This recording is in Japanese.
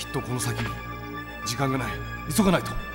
きっとこの先時間がない急がないと。